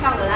跳舞了